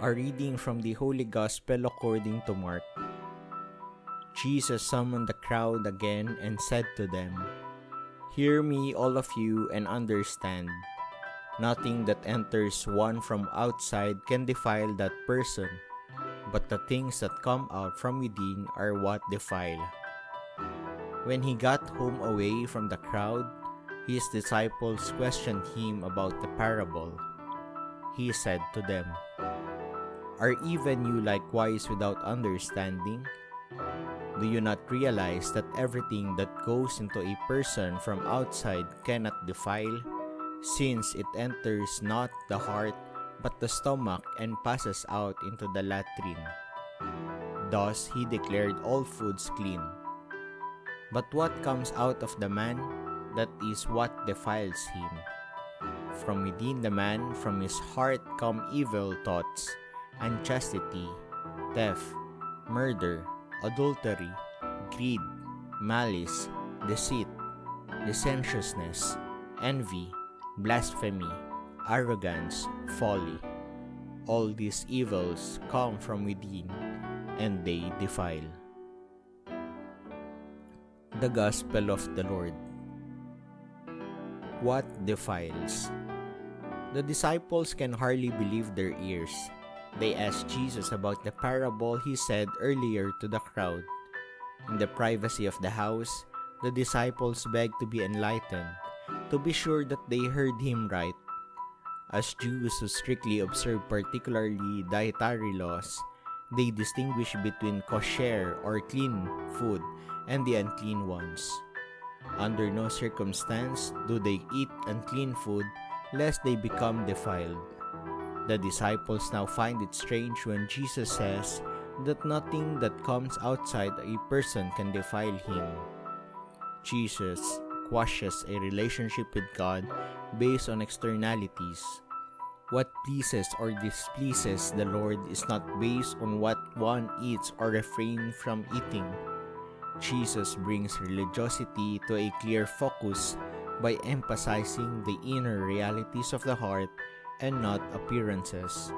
A reading from the Holy Gospel according to Mark. Jesus summoned the crowd again and said to them, Hear me, all of you, and understand. Nothing that enters one from outside can defile that person, but the things that come out from within are what defile. When he got home away from the crowd, his disciples questioned him about the parable. He said to them, Are even you likewise without understanding? Do you not realize that everything that goes into a person from outside cannot defile, since it enters not the heart but the stomach and passes out into the latrine? Thus he declared all foods clean. But what comes out of the man, that is what defiles him. From within the man, from his heart come evil thoughts, unchastity, theft, murder, adultery, greed, malice, deceit, licentiousness, envy, blasphemy, arrogance, folly. All these evils come from within, and they defile. The Gospel of the Lord. What defiles? The disciples can hardly believe their ears. They asked Jesus about the parable he said earlier to the crowd. In the privacy of the house, the disciples begged to be enlightened, to be sure that they heard him right. As Jews who strictly observe particularly dietary laws, they distinguish between kosher or clean food and the unclean ones. Under no circumstance do they eat unclean food lest they become defiled. The disciples now find it strange when Jesus says that nothing that comes outside a person can defile him. Jesus quashes a relationship with God based on externalities. What pleases or displeases the Lord is not based on what one eats or refrain from eating. Jesus brings religiosity to a clear focus by emphasizing the inner realities of the heart and not appearances.